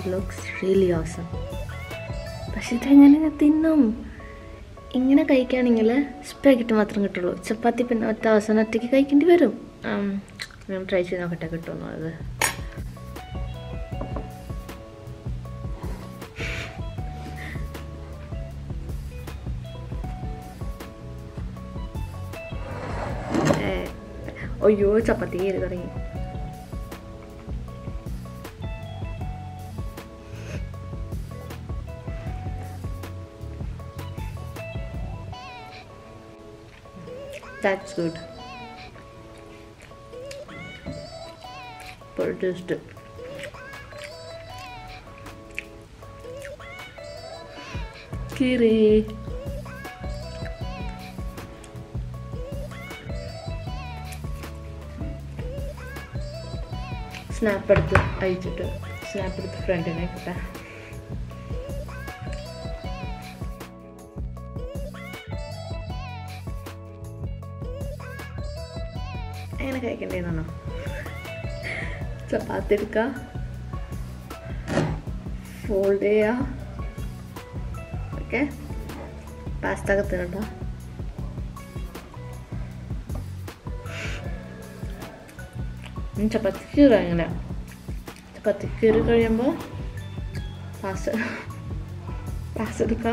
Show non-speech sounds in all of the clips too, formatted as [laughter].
That looks really awesome പക്ഷെ ഇതെങ്ങനെ തിന്നും? ഇങ്ങനെ കഴിക്കുകയാണെങ്കിൽ സ്പാഗറ്റ് മാത്രം കിട്ടുള്ളൂ. ചപ്പാത്തി പിന്നെ ഒറ്റ അവസാനം ഒറ്റയ്ക്ക് കഴിക്കേണ്ടി വരും. ഞാൻ ട്രൈ ചെയ്ത് നോക്കട്ടെ കിട്ടുമോ അത്? അയ്യോ ചപ്പാത്തി കയറി തുടങ്ങി. That's good. Produced. Kiri. Snap എടുത്ത് അയച്ചിട്ട് സ്നാപ്പ് എടുത്ത് ഫ്രണ്ടിനെ കിട്ടാ എങ്ങനെ കഴിക്കണ്ടേന്നാണോ ചപ്പാത്തി എടുക്കുക ഫോൾഡ് ചെയ്യുക ഓക്കെ പാസ്ത കത്തിനുണ്ടോ ചപ്പാത്തി കീറുക എങ്ങനെ ചപ്പാത്തി കീറി കഴിയുമ്പോൾ പാസ്ത പാസ്ത എടുക്കുക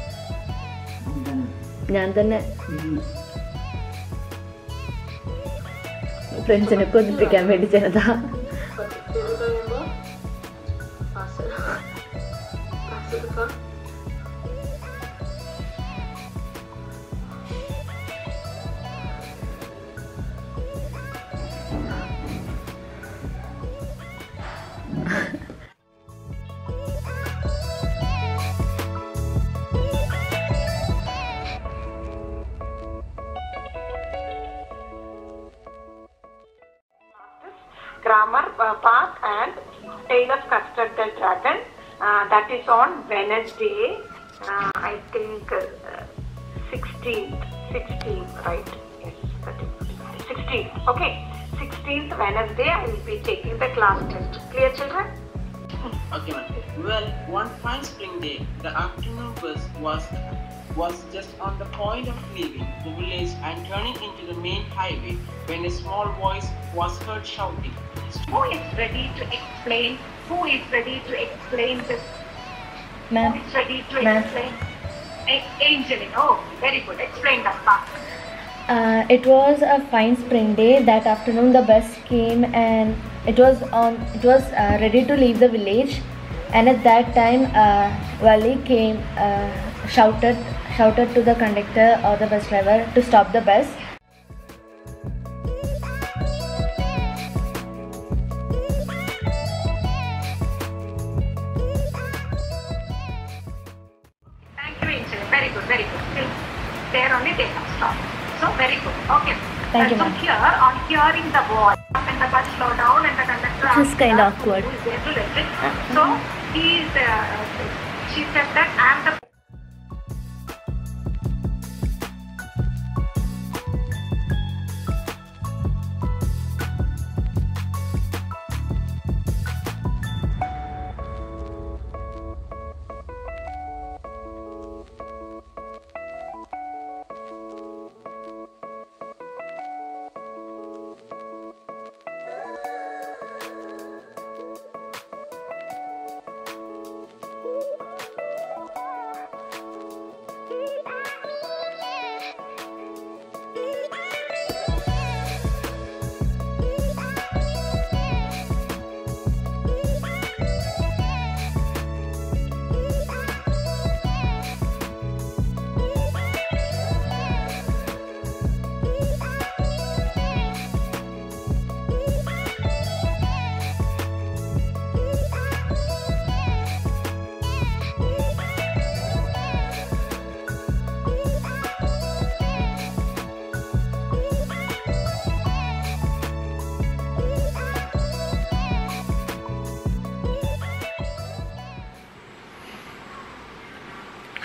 ഞാൻ തന്നെ ഫ്രണ്ട്സിനെ കൊതിപ്പിക്കാൻ വേണ്ടി ചെയ്തതാ Dragon. Uh, that is on Wednesday, uh, I think uh, 16th, 16th, right? Yes, 16th. Okay, 16th Wednesday I will be taking the class test. Clear, children? Okay, ma'am. Well, one fine spring day, the afternoon bus was was just on the point of leaving the village and turning into the main highway when a small voice was heard shouting. Who is ready to explain? Who is ready to explain this? Who ma'am is ready to Ma'am. explain? A- Angeline. Oh, very good. Explain that part. Uh, it was a fine spring day. That afternoon, the bus came and it was on. It was uh, ready to leave the village, and at that time, uh, Wali came, uh, shouted, shouted to the conductor or the bus driver to stop the bus. Very good, very good. See, there only they have stopped. So very good. Okay. Thank you, so here, on hearing the voice, happened the bus slow down and the conductor This is kind of awkward. who is there to let it. So he is, uh, she said that I am the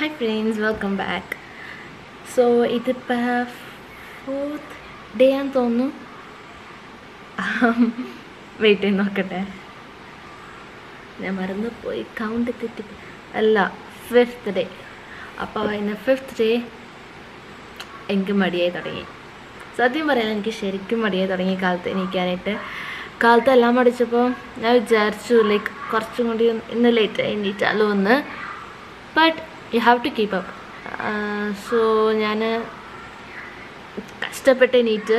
hi friends welcome back so ഇതിപ്പോൾ fourth day ആണെന്ന് തോന്നുന്നു. Wait ചെയ്ത് നോക്കട്ടെ. ഞാൻ മറന്നു പോയി count തെറ്റി. അല്ല ഫിഫ്ത്ത് ഡേ അപ്പോൾ ഇന്ന് ഫിഫ്ത്ത് ഡേ എനിക്ക് മടിയായി തുടങ്ങി. സത്യം പറയാൻ എനിക്ക് ശരിക്കും മടിയായി തുടങ്ങി കാലത്ത് എണീക്കാനായിട്ട്. കാലത്ത് എല്ലാം മടിച്ചപ്പോൾ ഞാൻ വിചാരിച്ചു ലൈക്ക് കുറച്ചും കൂടി ഇന്ന് ലേറ്റ് ആയി എണീറ്റാലോ ഒന്ന് but you have to keep up so ഞാൻ കഷ്ടപ്പെട്ട് നീറ്റ്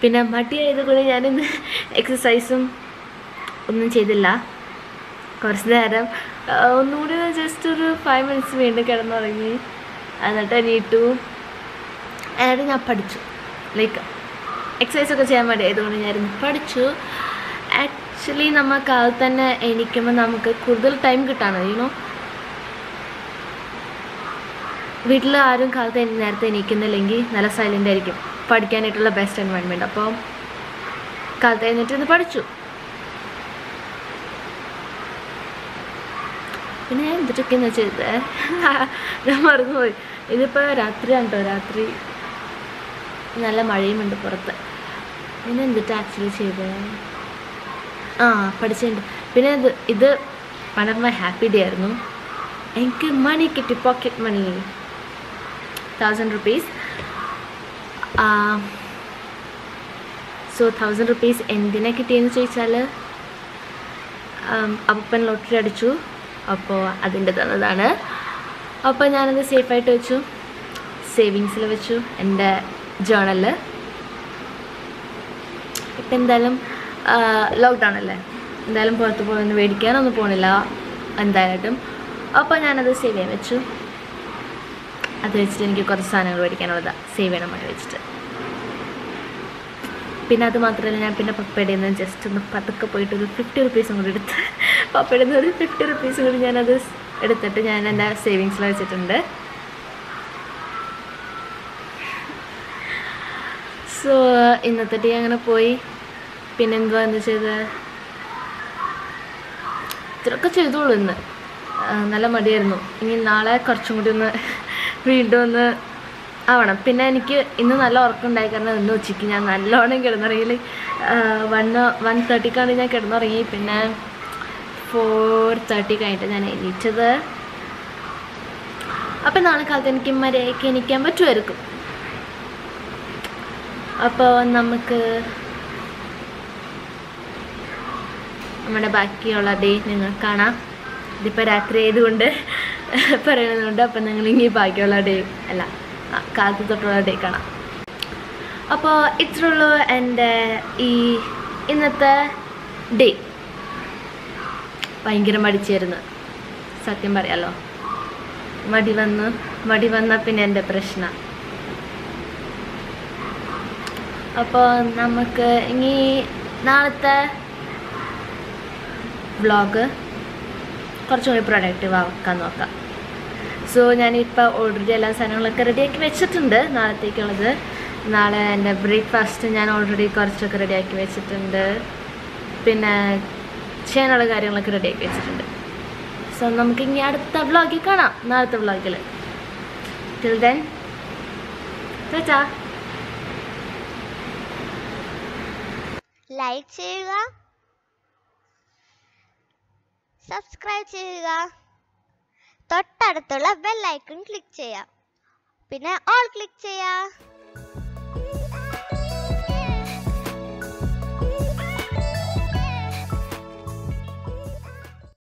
പിന്നെ മടിയായത് കൊണ്ട് ഞാനിന്ന് എക്സസൈസും ഒന്നും ചെയ്തില്ല. കുറച്ച് നേരം ഒന്നുകൂടി ജസ്റ്റ് ഒരു ഫൈവ് മിനിറ്റ്സ് വീണ്ടും കിടന്നുറങ്ങി. എന്നിട്ട് എണീറ്റു. എന്നിട്ട് ഞാൻ പഠിച്ചു. ലൈക്ക് എക്സസൈസ് ഒക്കെ ചെയ്യാൻ വേണ്ടി ആയതുകൊണ്ട് ഞാൻ ഇരുന്ന് പഠിച്ചു. ആക്ച്വലി നമ്മൾ കാലത്ത് തന്നെ എണീക്കുമ്പോൾ നമുക്ക് കൂടുതൽ ടൈം കിട്ടാണ് യുനോ വീട്ടിൽ ആരും കാലത്ത് നേരത്തെ എണീക്കുന്നില്ലെങ്കിൽ നല്ല സൈലന്റ് ആയിരിക്കും. പഠിക്കാനായിട്ടുള്ള ബെസ്റ്റ് എൻവയൺമെന്റ് അപ്പോൾ കാലത്ത് എഴുന്നേറ്റ് പഠിച്ചു. പിന്നെ എന്തൊക്കെയെന്ന് വെച്ചത് [laughs] ഞാൻ മറന്നുപോയി. ഇതിപ്പോൾ രാത്രിയാണ് കേട്ടോ രാത്രി നല്ല മഴയുമുണ്ട് പുറത്ത്. പിന്നെ എന്തിട്ട് ആക്ച്വലി ചെയ്തത് ആ പഠിച്ചിട്ടുണ്ട് പിന്നെ ഇത് ഇത് one of my happy day ആയിരുന്നു. എനിക്ക് മണി കിട്ടി pocket money thousand rupees so thousand rupees എന്തിനാ കിട്ടിയെന്ന് ചോദിച്ചാൽ അപ്പൻ ലോട്ടറി അടിച്ചു. അപ്പോൾ അതിന്റെ തന്നതാണ്. അപ്പോൾ ഞാനത് സേഫായിട്ട് വെച്ചു. സേവിങ്സിൽ വെച്ചു എന്റെ ജേണലിൽ ഇപ്പം എന്തായാലും ലോക്ക്ഡൗൺ അല്ലേ? എന്തായാലും പുറത്ത് പോകുന്ന മേടിക്കാനൊന്നും പോണില്ല എന്തായാലും. അപ്പോൾ ഞാനത് സേവ് ചെയ്യാൻ വെച്ചു. അത് വെച്ചിട്ട് എനിക്ക് കുറച്ച് സാധനങ്ങൾ മേടിക്കാനുള്ളതാണ് സേവ് ചെയ്യണം മഴ വെച്ചിട്ട്. പിന്നെ അത് മാത്രമല്ല ഞാൻ പിന്നെ പപ്പയുടെ നിന്ന് ജസ്റ്റ് ഒന്ന് പതുക്കെ പോയിട്ട് ഒരു ഫിഫ്റ്റി റുപ്പീസും കൂടി എടുത്ത് [laughs] പപ്പയുടെ നിന്ന് ഒരു ഫിഫ്റ്റി റുപ്പീസും കൂടി ഞാനത് എടുത്തിട്ട് ഞാൻ എന്റെ സേവിങ്സിൽ വെച്ചിട്ടുണ്ട്. സോ ഇന്നത്തെ ഡേ അങ്ങനെ പോയി. പിന്നെ എന്തുവാ എന്ന് ചെയ്ത് ഇത്രയൊക്കെ ചെയ്തോളൂ ഇന്ന്. നല്ല മടിയായിരുന്നു. ഇനി നാളെ കുറച്ചും കൂടി ഒന്ന് വീണ്ടും ഒന്ന് ആവണം. പിന്നെ എനിക്ക് ഇന്ന് നല്ല ഉറക്കമുണ്ടായി കാരണം ഇന്ന് ഉച്ചയ്ക്ക് ഞാൻ നല്ലോണം കിടന്നുറങ്ങി. വൺ വൺ തേർട്ടിക്കാണ് ഞാൻ കിടന്നുറങ്ങി. പിന്നെ ഫോർ തേർട്ടി കഴിഞ്ഞിട്ട് ഞാൻ എണീച്ചത് അപ്പം നാളെ കാലത്ത് എനിക്ക് മര്യാദയ്ക്ക് എണീക്കാൻ പറ്റുമായിരിക്കും. അപ്പോൾ നമുക്ക് നമ്മുടെ ബാക്കിയുള്ള ഡേ നിങ്ങൾ കാണാം. ഇതിപ്പോൾ രാത്രി ആയതുകൊണ്ട് പറയുന്നതുകൊണ്ട് അപ്പം നിങ്ങൾ ഇനി ബാക്കിയുള്ള ഡേ അല്ല കാലത്ത് തൊട്ടുള്ള ഡേ കാണാം. അപ്പോൾ ഇത്രയുള്ളൂ എന്റെ ഈ ഇന്നത്തെ ഡേ ഭയങ്കര മടിച്ചായിരുന്നു. സത്യം പറയാലോ. മടി വന്ന് മടി വന്ന പിന്നെ എന്റെ പ്രശ്ന. അപ്പോൾ നമുക്ക് ഇനി നാളത്തെ വ്ളോഗ് കുറച്ചുകൂടി പ്രൊഡക്റ്റീവ് ആക്കാൻ നോക്കാം. സോ ഞാനിപ്പോൾ ഓൾറെഡി എല്ലാ സാധനങ്ങളൊക്കെ റെഡിയാക്കി വെച്ചിട്ടുണ്ട്. നാളത്തേക്കുള്ളത്. നാളെ എന്റെ ബ്രേക്ക്ഫാസ്റ്റ് ഞാൻ ഓൾറെഡി കുറച്ചൊക്കെ റെഡിയാക്കി വെച്ചിട്ടുണ്ട്. പിന്നെ ചെയ്യാനുള്ള കാര്യങ്ങളൊക്കെ റെഡിയാക്കി വെച്ചിട്ടുണ്ട്. സോ നമുക്ക് ഇനി അടുത്ത വ്ളോഗിൽ കാണാം. നാളത്തെ വ്ളോഗിൽ ടിൽ ദെൻ ചേച്ചാ ലൈക്ക് ചെയ്യുക. സബ്സ്ക്രൈബ് ചെയ്യുക. തൊട്ടടുത്തുള്ള ബെൽ ഐക്കൺ ക്ലിക്ക് ചെയ്യാം. പിന്നെ ഓൾ ക്ലിക്ക് ചെയ്യാം.